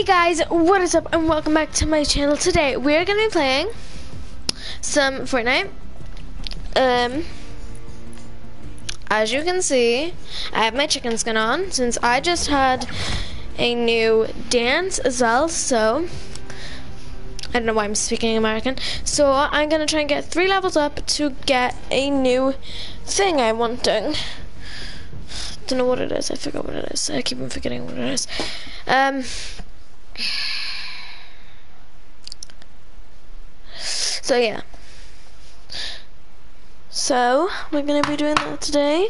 Hey guys, what is up and welcome back to my channel. Today we're going to be playing some Fortnite. Um, as you can see, I have my chicken skin on since I just had a new dance as well, so I don't know why I'm speaking American. So I'm going to try and get three levels up to get a new thing I'm wanting. Don't know what it is. I forgot what it is. I keep on forgetting what it is. Um, so yeah. So we're gonna be doing that today.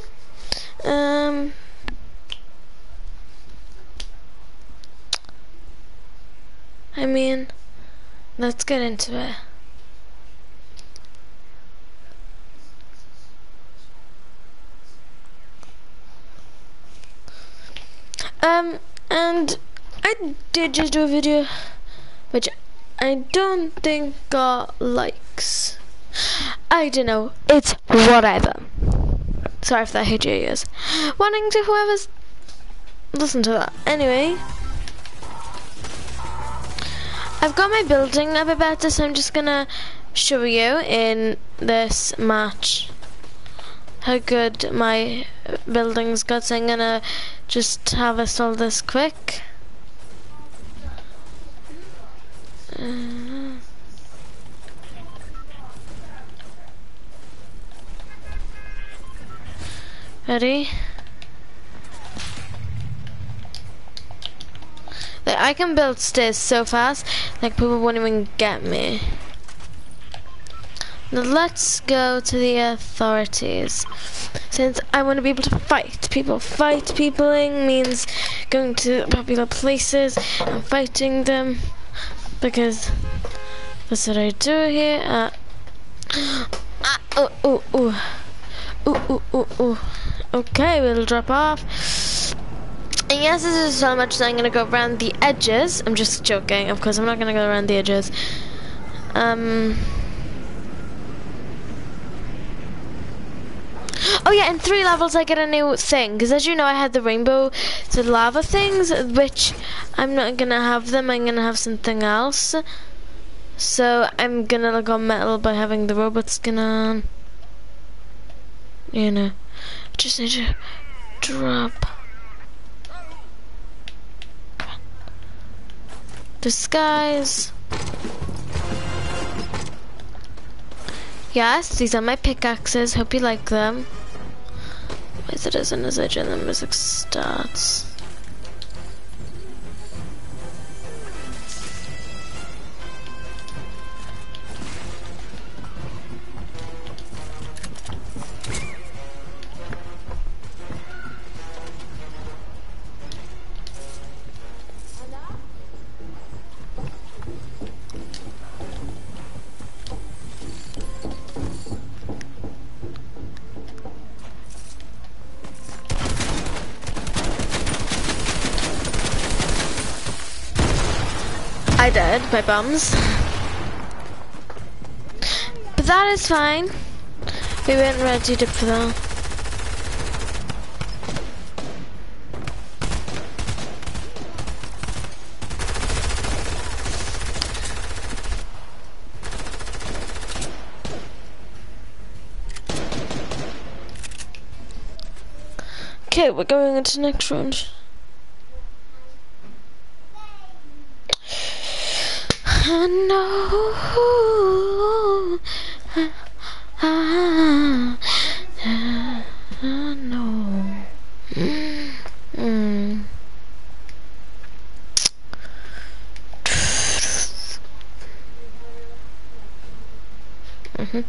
Um. I mean, let's get into it. Um, and Did just do a video which I don't think got likes. I don't know. It's whatever. Sorry if that hit your ears. Wanting to whoever's listen to that. Anyway. I've got my building a bit better, so I'm just gonna show you in this match how good my building's got. So I'm gonna just harvest all this quick. Mm-hmm. ready? Like, I can build stairs so fast, like people won't even get me. Now let's go to the authorities. Since I want to be able to fight people. Fight peopling means going to popular places and fighting them. Because that's what I do here. Uh, ah, oh, oh, oh. Ooh, ooh, ooh, ooh. Okay, we'll drop off. And yes, this is so much that I'm gonna go around the edges. I'm just joking, of course, I'm not gonna go around the edges. Um. Oh yeah, in three levels I get a new thing. Because as you know, I had the rainbow, the lava things, which I'm not gonna have them. I'm gonna have something else. So I'm gonna on metal by having the robot skin on. You know, just need to drop. Disguise. Yes, these are my pickaxes. Hope you like them. It isn't as edge and the music starts? I did my bums. But that is fine. We weren't ready to for that. Okay, we're going into next round. I know. I, I, I know. Mm. Mm-hmm.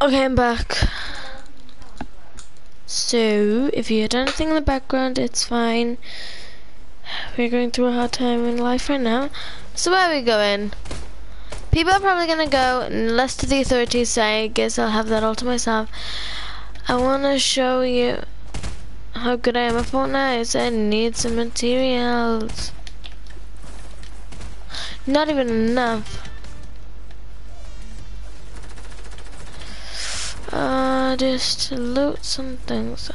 Okay, I'm back. So, if you heard anything in the background, it's fine. We're going through a hard time in life right now. So where are we going? People are probably gonna go less to the authorities so I guess I'll have that all to myself. I wanna show you how good I am at Fortnite. I need some materials. Not even enough. Uh, just loot some things.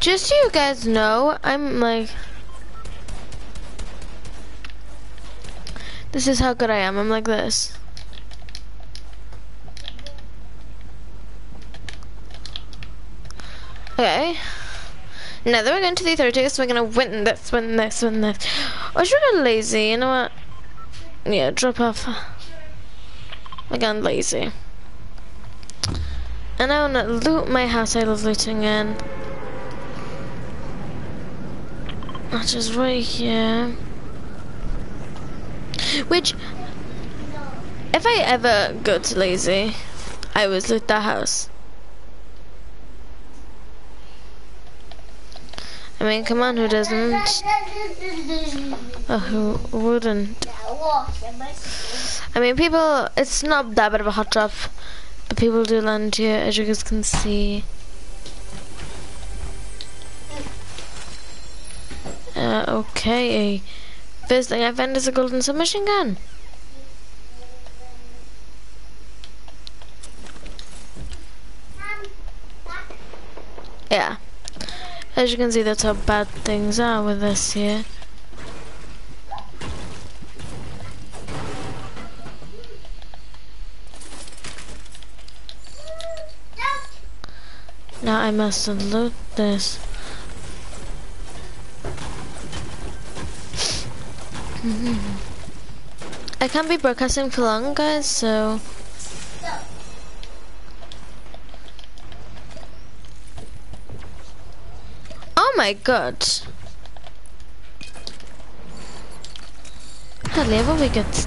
Just so you guys know, I'm like, this is how good I am. I'm like this. Okay. Now that we're going to the 30th, we're gonna win this, win this, win this. Should we go lazy? You know what? Yeah, drop off. Going lazy. And I wanna loot my house I love looting in. Which is right here. Which, if I ever go to lazy, I always loot that house. I mean, come on, who doesn't? Oh, who wouldn't? I mean, people, it's not that bad of a hot drop, but people do land here, as you guys can see. Uh, okay, first thing I found is a golden submachine gun. Yeah. As you can see, that's how bad things are with this here. Now I must loot this. I can't be broadcasting for long, guys, so... Oh my god. What level we get?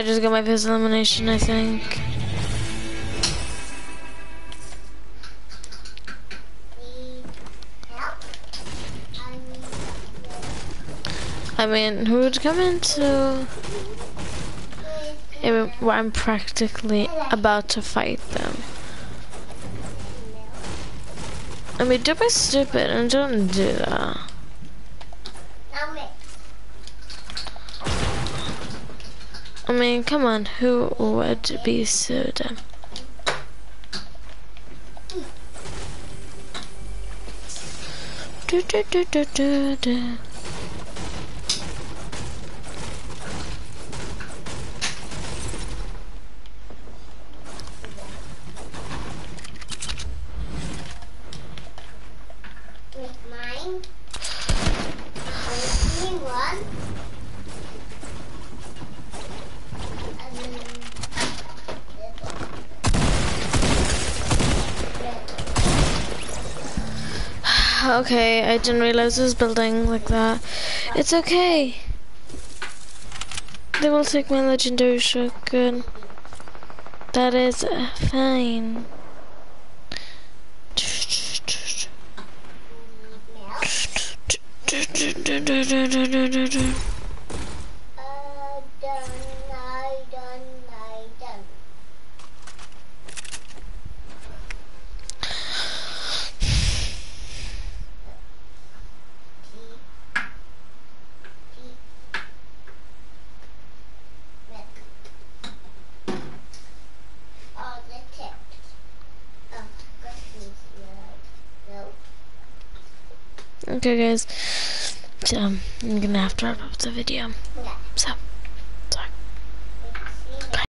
I just got my first elimination, I think. I mean, who would come into I'm practically about to fight them? I mean, don't be stupid and don't do that. I mean, come on, who would be so dumb? Do, do, do, do, do, do. Okay, I didn't realize it was building like that. It's okay. They will take my legendary shotgun. That is uh, fine. Okay guys, so I'm gonna have to wrap up the video. So.